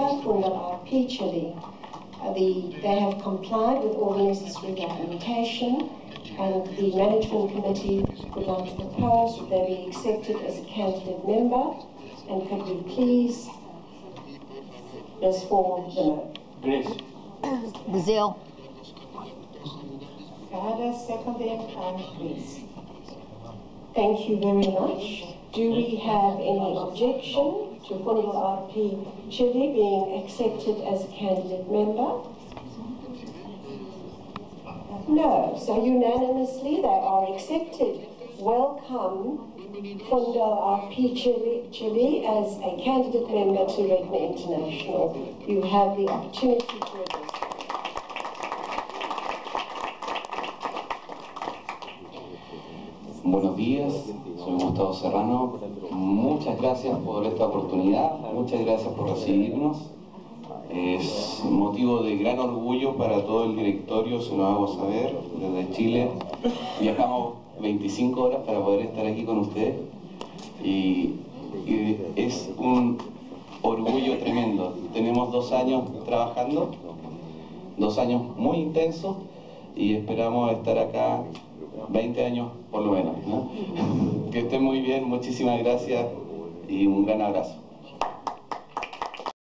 sponsor, Fundalurp Chile. Uh, the, they have complied with all the necessary documentation and the management committee would like to propose that they be accepted as a candidate member. And could we please, Ms. Form, the motion? Grace. Brazil. Gada, seconded, and Grace. Thank you very much. Do we have any objection to Fundalurp Chile being accepted as a candidate member? No, so unanimously they are accepted. Welcome Fundalurp Chile, Chile as a candidate member to Retina International. You have the opportunity to address. Buenos días, soy Gustavo Serrano. Muchas gracias por esta oportunidad, muchas gracias por recibirnos. Es motivo de gran orgullo para todo el directorio, se lo hago saber, desde Chile. Viajamos 25 horas para poder estar aquí con ustedes y, y es un orgullo tremendo. Tenemos dos años trabajando, dos años muy intensos y esperamos estar acá 20 años por lo menos. ¿no? Que estén muy bien, muchísimas gracias y un gran abrazo.